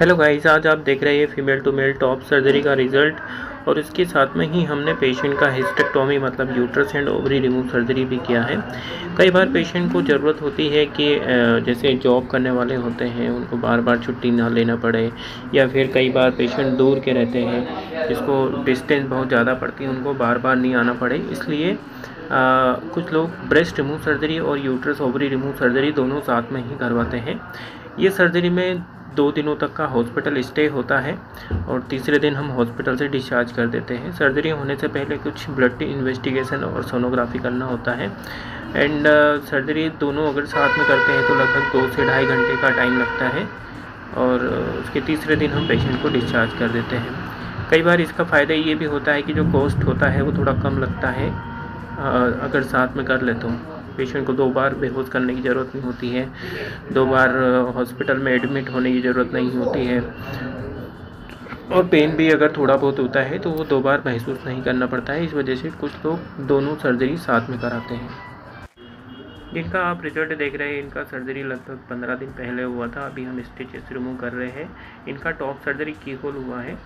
Hello guys आज आप देख रहे हैं female to male top surgery का रिज़ल्ट और इसके साथ में ही हमने पेशेंट का हिस्टेक्टोमी मतलब uterus and ovary remove surgery भी किया है। कई बार पेशेंट को ज़रूरत होती है कि जैसे जॉब करने वाले होते हैं उनको बार बार छुट्टी ना लेना पड़े या फिर कई बार पेशेंट दूर के रहते हैं जिसको डिस्टेंस बहुत ज़्यादा पड़ती है उनको बार बार नहीं आना पड़े। इसलिए आ, कुछ लोग ब्रेस्ट रिमूव सर्जरी और यूट्रस ओवरी रिमूव सर्जरी दोनों साथ में ही करवाते हैं। ये सर्जरी में दो दिनों तक का हॉस्पिटल स्टे होता है और तीसरे दिन हम हॉस्पिटल से डिस्चार्ज कर देते हैं। सर्जरी होने से पहले कुछ ब्लड इन्वेस्टिगेशन और सोनोग्राफी करना होता है। एंड सर्जरी दोनों अगर साथ में करते हैं तो लगभग दो से ढाई घंटे का टाइम लगता है और उसके तीसरे दिन हम पेशेंट को डिस्चार्ज कर देते हैं। कई बार इसका फ़ायदा ये भी होता है कि जो कॉस्ट होता है वो थोड़ा कम लगता है अगर साथ में कर ले तो। पेशेंट को दो बार बेहोश करने की ज़रूरत नहीं होती है। दो बार हॉस्पिटल में एडमिट होने की ज़रूरत नहीं होती है। और पेन भी अगर थोड़ा बहुत होता है तो वो दो बार महसूस नहीं करना पड़ता है। इस वजह से कुछ लोग दोनों सर्जरी साथ में कराते हैं। जिनका आप रिज़ल्ट देख रहे हैं, इनका सर्जरी लगभग पंद्रह दिन पहले हुआ था। अभी हम स्टिचेस रिमूव कर रहे हैं। इनका टॉप सर्जरी की होल हुआ है।